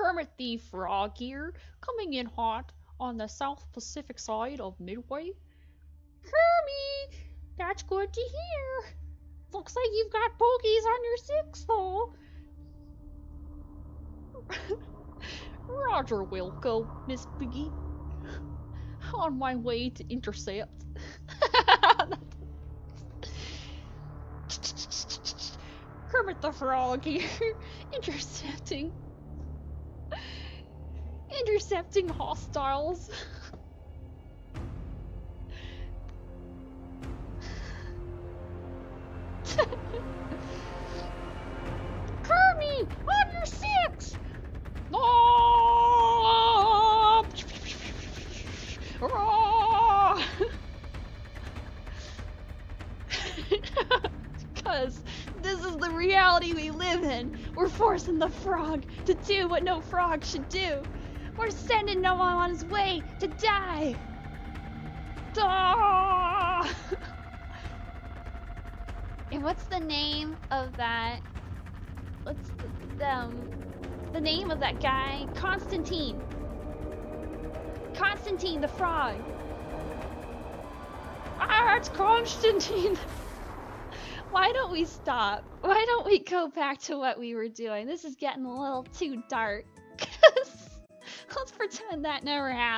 Kermit the Frog here, coming in hot on the South Pacific side of Midway. Kermit, that's good to hear. Looks like you've got bogeys on your six, though. Roger Wilco, Miss Piggy. On my way to intercept. Kermit the Frog here, intercepting. Intercepting hostiles. Kermit, on your six! Because this is the reality we live in. We're forcing the frog to do what no frog should do. We're sending Noah on his way to die. Ah! and what's the name of that? What's the, um, the name of that guy? Constantine. Constantine the frog. Ah, it's Constantine. Why don't we stop? Why don't we go back to what we were doing? This is getting a little too dark. Let's pretend that never happened.